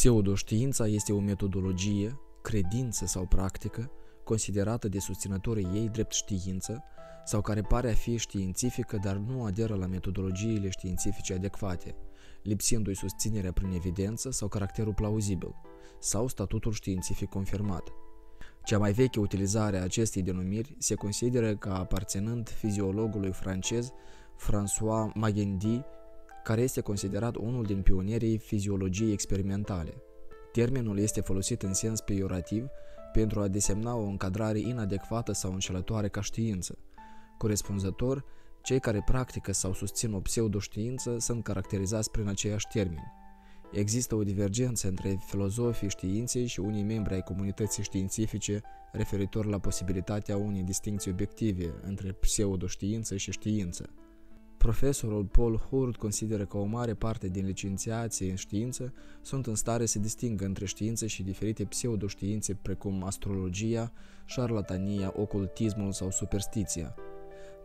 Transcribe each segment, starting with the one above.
Pseudoștiința este o metodologie, credință sau practică considerată de susținătorii ei drept știință sau care pare a fi științifică, dar nu aderă la metodologiile științifice adecvate, lipsindu-i susținerea prin evidență sau caracterul plauzibil, sau statutul științific confirmat. Cea mai veche utilizare a acestei denumiri se consideră ca aparținând fiziologului francez François Magendie, care este considerat unul din pionierii fiziologiei experimentale. Termenul este folosit în sens peiorativ pentru a desemna o încadrare inadecvată sau înșelătoare ca știință. Corespunzător, cei care practică sau susțin o pseudoștiință sunt caracterizați prin aceiași termeni. Există o divergență între filozofii științei și unii membri ai comunității științifice referitor la posibilitatea unei distinții obiective între pseudoștiință și știință. Profesorul Paul Hurd consideră că o mare parte din licențiații în știință sunt în stare să distingă între știință și diferite pseudoștiințe precum astrologia, șarlatania, ocultismul sau superstiția.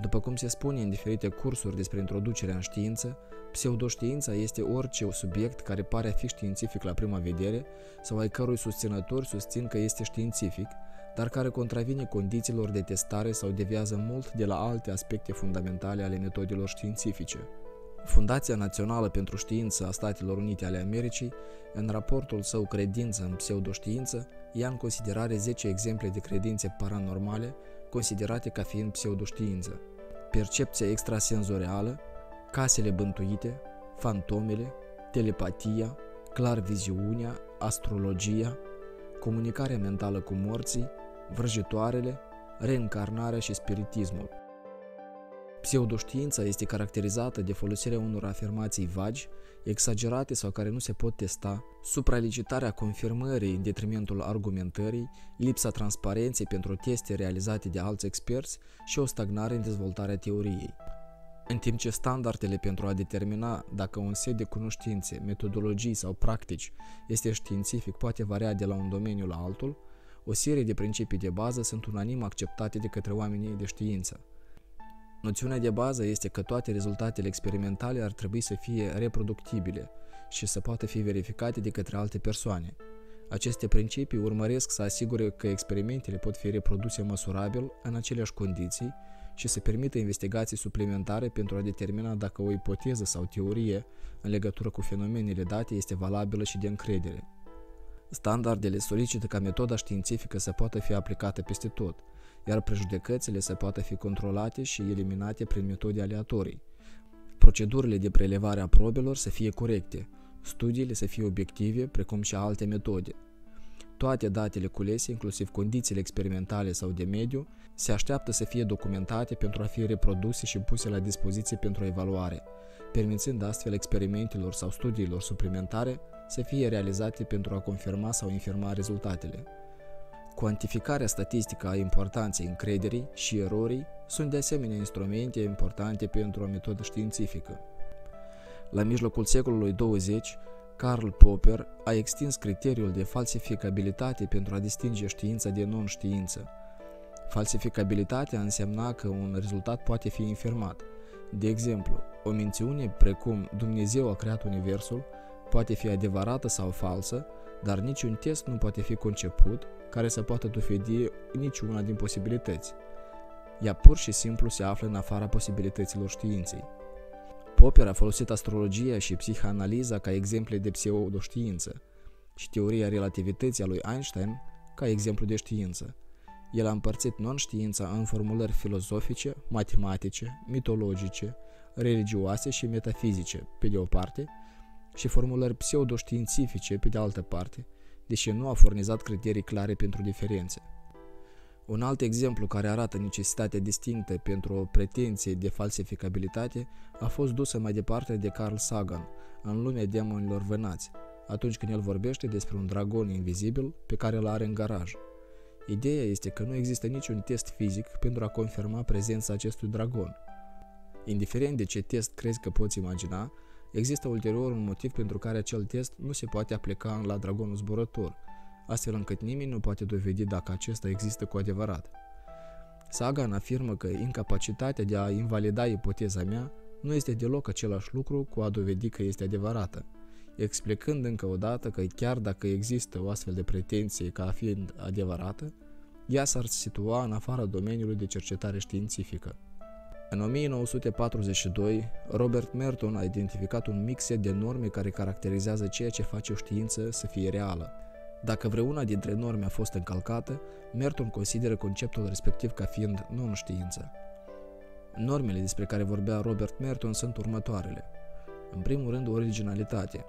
După cum se spune în diferite cursuri despre introducerea în știință, pseudoștiința este orice subiect care pare a fi științific la prima vedere sau ai cărui susținători susțin că este științific, dar care contravine condițiilor de testare sau deviază mult de la alte aspecte fundamentale ale metodelor științifice. Fundația Națională pentru Știință a Statelor Unite ale Americii, în raportul său Credință în pseudoștiință, ia în considerare 10 exemple de credințe paranormale considerate ca fiind pseudoștiință. Percepția extrasenzorială, casele bântuite, fantomele, telepatia, clarviziunea, astrologia, comunicarea mentală cu morții, vrăjitoarele, reîncarnarea și spiritismul. Pseudoștiința este caracterizată de folosirea unor afirmații vagi, exagerate sau care nu se pot testa, supralicitarea confirmării în detrimentul argumentării, lipsa transparenței pentru teste realizate de alți experți și o stagnare în dezvoltarea teoriei. În timp ce standardele pentru a determina dacă un set de cunoștințe, metodologii sau practici este științific poate varia de la un domeniu la altul, o serie de principii de bază sunt unanim acceptate de către oamenii de știință. Noțiunea de bază este că toate rezultatele experimentale ar trebui să fie reproductibile și să poată fi verificate de către alte persoane. Aceste principii urmăresc să asigure că experimentele pot fi reproduse măsurabil în aceleași condiții și să permită investigații suplimentare pentru a determina dacă o ipoteză sau teorie în legătură cu fenomenele date este valabilă și de încredere. Standardele solicită ca metoda științifică să poată fi aplicată peste tot, iar prejudecățile să poată fi controlate și eliminate prin metode aleatorii. Procedurile de prelevare a probelor să fie corecte, studiile să fie obiective, precum și alte metode. Toate datele culese, inclusiv condițiile experimentale sau de mediu, se așteaptă să fie documentate pentru a fi reproduse și puse la dispoziție pentru evaluare, permițând astfel experimentelor sau studiilor suplimentare să fie realizate pentru a confirma sau infirma rezultatele. Cuantificarea statistică a importanței încrederii și erorii sunt de asemenea instrumente importante pentru o metodă științifică. La mijlocul secolului 20, Karl Popper a extins criteriul de falsificabilitate pentru a distinge știința de non-știință. Falsificabilitatea însemna că un rezultat poate fi infirmat. De exemplu, o mențiune precum Dumnezeu a creat Universul poate fi adevărată sau falsă, dar niciun test nu poate fi conceput care să poată dovedi niciuna din posibilități. Ea pur și simplu se află în afara posibilităților științei. Popper a folosit astrologia și psihanaliza ca exemple de pseudoștiință și teoria relativității a lui Einstein ca exemplu de știință. El a împărțit non-știința în formulări filozofice, matematice, mitologice, religioase și metafizice, pe de o parte, și formulări pseudoștiințifice pe de altă parte, deși nu a furnizat criterii clare pentru diferențe. Un alt exemplu care arată necesitatea distinctă pentru o pretenție de falsificabilitate a fost dusă mai departe de Carl Sagan în lumea demonilor vânați, atunci când el vorbește despre un dragon invizibil pe care îl are în garaj. Ideea este că nu există niciun test fizic pentru a confirma prezența acestui dragon. Indiferent de ce test crezi că poți imagina, Există ulterior un motiv pentru care acel test nu se poate aplica la dragonul zburător, astfel încât nimeni nu poate dovedi dacă acesta există cu adevărat. Sagan afirmă că incapacitatea de a invalida ipoteza mea nu este deloc același lucru cu a dovedi că este adevărată. Explicând încă o dată că chiar dacă există o astfel de pretenție ca fiind adevărată, ea s-ar situa în afara domeniului de cercetare științifică. În 1942, Robert Merton a identificat un mix de norme care caracterizează ceea ce face o știință să fie reală. Dacă vreuna dintre norme a fost încălcată, Merton consideră conceptul respectiv ca fiind non-știință. Normele despre care vorbea Robert Merton sunt următoarele. În primul rând, originalitate.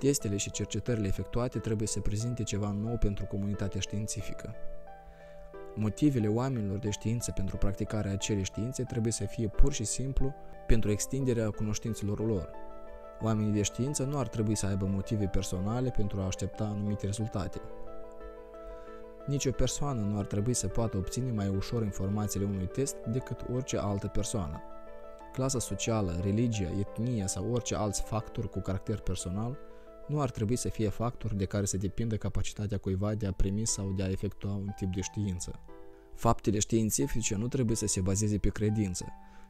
Testele și cercetările efectuate trebuie să prezinte ceva nou pentru comunitatea științifică. Motivele oamenilor de știință pentru practicarea acelei științe trebuie să fie pur și simplu pentru extinderea cunoștințelor lor. Oamenii de știință nu ar trebui să aibă motive personale pentru a aștepta anumite rezultate. Nici o persoană nu ar trebui să poată obține mai ușor informațiile unui test decât orice altă persoană. Clasa socială, religia, etnia sau orice alți factori cu caracter personal nu ar trebui să fie factori de care să depindă capacitatea cuiva de a primi sau de a efectua un tip de știință. Faptele științifice nu trebuie să se bazeze pe credință.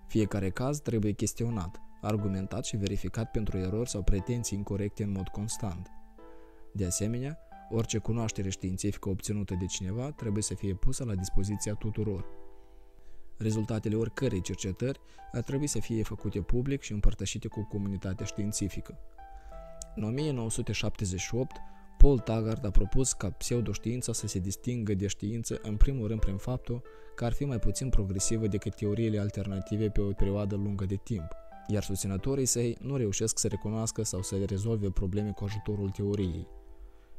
Fiecare caz trebuie chestionat, argumentat și verificat pentru erori sau pretenții incorrecte în mod constant. De asemenea, orice cunoaștere științifică obținută de cineva trebuie să fie pusă la dispoziția tuturor. Rezultatele oricărei cercetări ar trebui să fie făcute public și împărtășite cu comunitatea științifică. În 1978, Paul Taggart a propus ca pseudoștiința să se distingă de știință în primul rând prin faptul că ar fi mai puțin progresivă decât teoriile alternative pe o perioadă lungă de timp, iar susținătorii săi nu reușesc să recunoască sau să rezolve probleme cu ajutorul teoriei.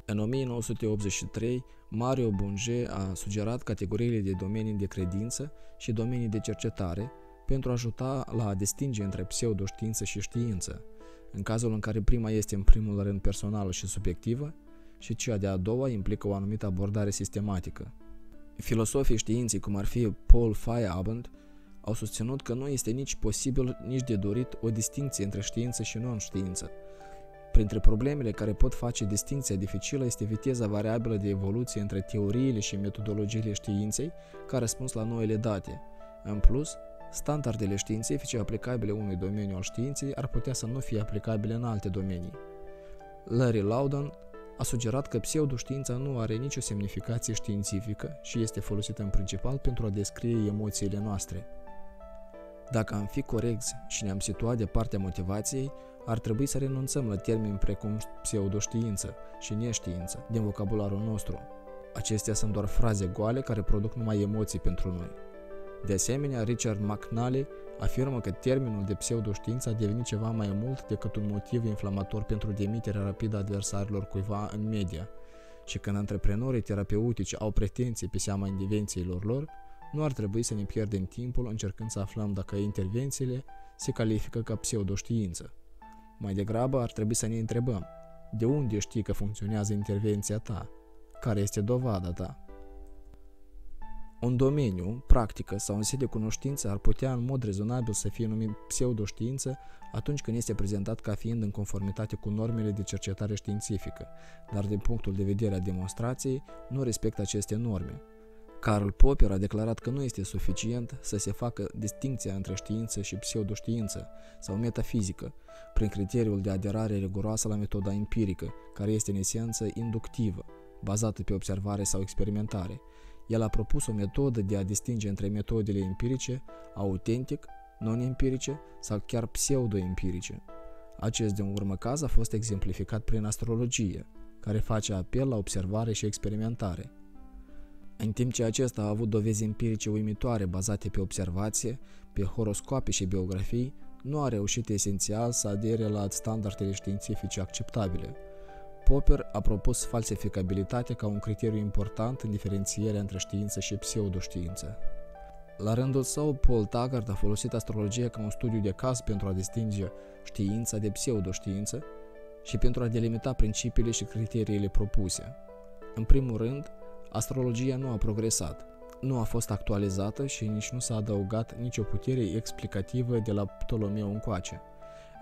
În 1983, Mario Bunge a sugerat categoriile de domenii de credință și domenii de cercetare pentru a ajuta la a distinge între pseudoștiință și știință, în cazul în care prima este în primul rând personală și subiectivă și cea de-a doua implică o anumită abordare sistematică. Filosofii științei, cum ar fi Paul Feyerabend, au susținut că nu este nici posibil, nici de dorit o distinție între știință și non-știință. Printre problemele care pot face distinția dificilă este viteza variabilă de evoluție între teoriile și metodologiile științei ca răspuns la noile date. În plus, standardele științifice aplicabile unui domeniu al științei ar putea să nu fie aplicabile în alte domenii. Larry Loudon a sugerat că pseudoștiința nu are nicio semnificație științifică și este folosită în principal pentru a descrie emoțiile noastre. Dacă am fi corecți și ne-am situat de partea motivației, ar trebui să renunțăm la termeni precum pseudoștiință și neștiință din vocabularul nostru. Acestea sunt doar fraze goale care produc numai emoții pentru noi. De asemenea, Richard McNally afirmă că termenul de pseudoștiință a devenit ceva mai mult decât un motiv inflamator pentru demiterea rapidă a adversarilor cuiva în media și când antreprenorii terapeutici au pretenții pe seama intervențiilor lor, nu ar trebui să ne pierdem timpul încercând să aflăm dacă intervențiile se califică ca pseudoștiință. Mai degrabă ar trebui să ne întrebăm, de unde știi că funcționează intervenția ta? Care este dovada ta? Un domeniu, practică sau un set de cunoștință ar putea în mod rezonabil să fie numit pseudoștiință atunci când este prezentat ca fiind în conformitate cu normele de cercetare științifică, dar din punctul de vedere a demonstrației nu respectă aceste norme. Karl Popper a declarat că nu este suficient să se facă distinția între știință și pseudoștiință sau metafizică prin criteriul de aderare riguroasă la metoda empirică, care este în esență inductivă, bazată pe observare sau experimentare, el a propus o metodă de a distinge între metodele empirice, autentic, non-empirice sau chiar pseudo-empirice. Acest din urmă caz a fost exemplificat prin astrologie, care face apel la observare și experimentare. În timp ce acesta a avut dovezi empirice uimitoare bazate pe observație, pe horoscope și biografii, nu a reușit esențial să adere la standardele științifice acceptabile – Popper a propus falsificabilitatea ca un criteriu important în diferențierea între știință și pseudoștiință. La rândul său, Paul Taggart a folosit astrologia ca un studiu de caz pentru a distinge știința de pseudoștiință și pentru a delimita principiile și criteriile propuse. În primul rând, astrologia nu a progresat, nu a fost actualizată și nici nu s-a adăugat nicio putere explicativă de la Ptolomeu încoace.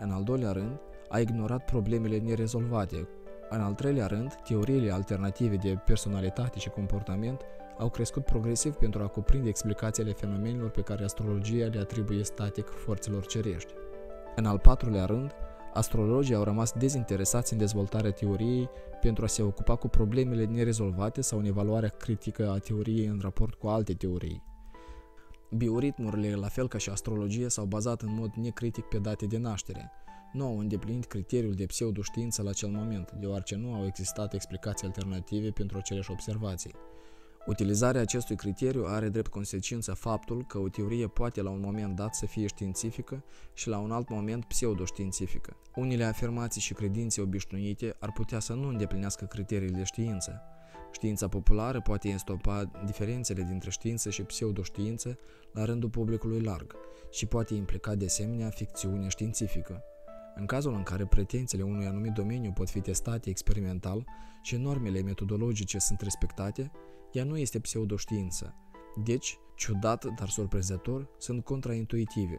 În al doilea rând, a ignorat problemele nerezolvate, în al treilea rând, teoriile alternative de personalitate și comportament au crescut progresiv pentru a cuprinde explicațiile fenomenelor pe care astrologia le atribuie static forțelor cerești. În al patrulea rând, Astrologii au rămas dezinteresați în dezvoltarea teoriei pentru a se ocupa cu problemele nerezolvate sau în evaluarea critică a teoriei în raport cu alte teorii. Bioritmurile, la fel ca și astrologia, s-au bazat în mod necritic pe date de naștere, nu au îndeplinit criteriul de pseudoștiință la acel moment, deoarece nu au existat explicații alternative pentru aceleași observații. Utilizarea acestui criteriu are drept consecință faptul că o teorie poate la un moment dat să fie științifică și la un alt moment pseudoștiințifică. Unele afirmații și credințe obișnuite ar putea să nu îndeplinească criteriile de știință. Știința populară poate înstopa diferențele dintre știință și pseudoștiință la rândul publicului larg și poate implica de asemenea ficțiune științifică. În cazul în care pretențiile unui anumit domeniu pot fi testate experimental și normele metodologice sunt respectate, ea nu este pseudoștiință. Deci, ciudat, dar surprinzător, sunt contraintuitive.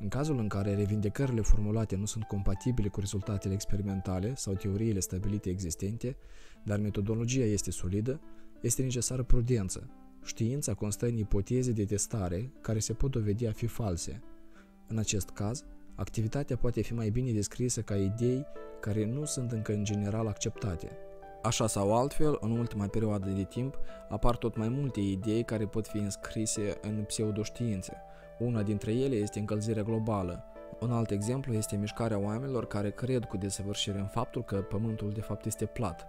În cazul în care revindicările formulate nu sunt compatibile cu rezultatele experimentale sau teoriile stabilite existente, dar metodologia este solidă, este necesară prudență. Știința constă în ipoteze de testare care se pot dovedi a fi false. În acest caz, activitatea poate fi mai bine descrisă ca idei care nu sunt încă în general acceptate. Așa sau altfel, în ultima perioadă de timp, apar tot mai multe idei care pot fi înscrise în pseudoștiințe. Una dintre ele este încălzirea globală. Un alt exemplu este mișcarea oamenilor care cred cu desăvârșire în faptul că Pământul de fapt este plat.